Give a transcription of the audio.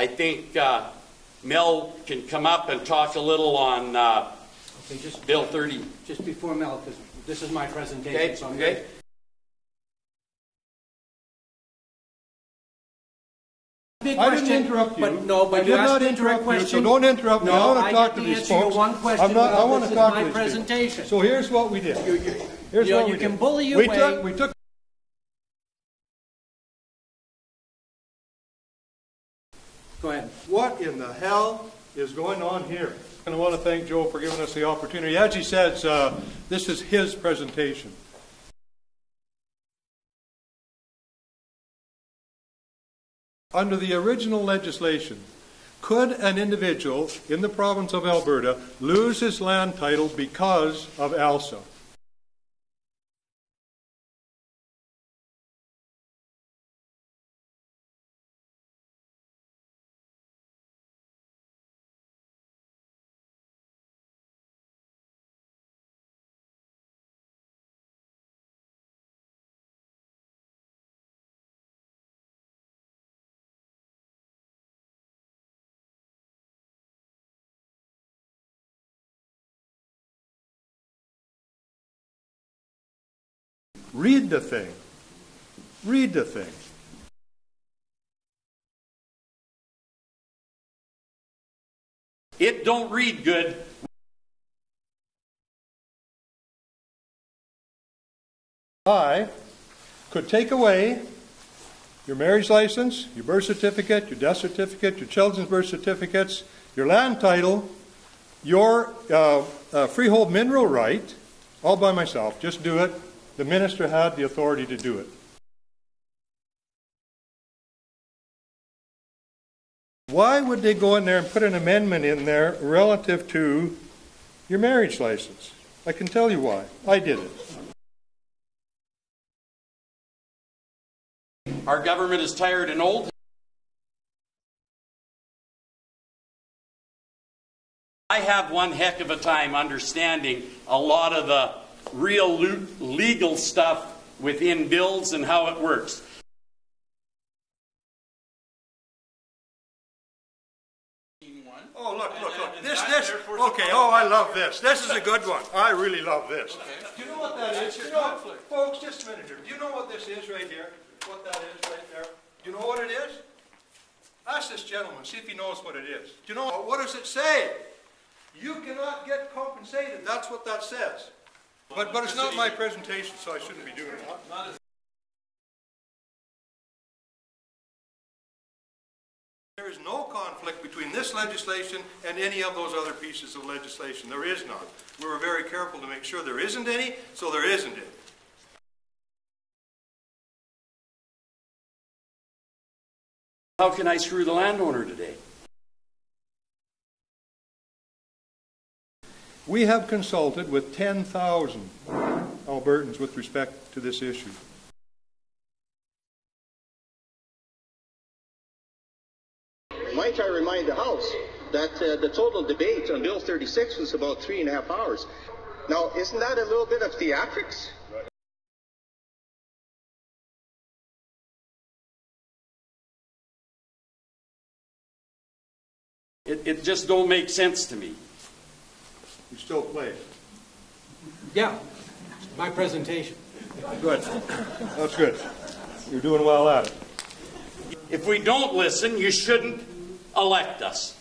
I think uh, Mel can come up and talk a little on uh, Okay, just, Bill 30. just before Mel, because this is my Okay, presentation, so I'm okay. going Big I didn't interrupt you. But no, I you did asked not me a you, so don't interrupt me. I No, wanna I talk to to these answer your folks. one question, I'm not- I wanna talk to these people. So here's what we did. Here's You know, what you we can did. bully your we way- Took, we took. What in the hell is going on here? And I want to thank Joe for giving us the opportunity. As he says, uh, this is his presentation. Under the original legislation, could an individual in the province of Alberta lose his land title because of ALSA? Read the thing. Read the thing. It don't read good. I could take away your marriage license, your birth certificate, your death certificate, your children's birth certificates, your land title, your uh, uh, freehold mineral right, all by myself. Just do it. The minister had the authority to do it. Why would they go in there and put an amendment in there relative to your marriage license? I can tell you why. I did it. Our government is tired and old. I have one heck of a time understanding a lot of the real legal stuff within bills and how it works. Oh, look, look, look. Uh, this, this, okay, oh, I love this. This is a good one. I really love this. Do you know what that is? You know, folks, just a minute here. Do you know what this is right here? What that is right there? Do you know what it is? Ask this gentleman, see if he knows what it is. Do you know, what does it say? You cannot get compensated. That's what that says. But, but it's not my presentation, so I shouldn't be doing it. There is no conflict between this legislation and any of those other pieces of legislation. There is none. We were very careful to make sure there isn't any, so there isn't any. How can I screw the landowner today? We have consulted with 10,000 Albertans with respect to this issue. Might I remind the House that uh, the total debate on Bill 36 was about three and a half hours. Now, isn't that a little bit of theatrics? It, it just don't make sense to me. You still play. Yeah, my presentation. Good. That's good. You're doing well at it. If we don't listen, you shouldn't elect us.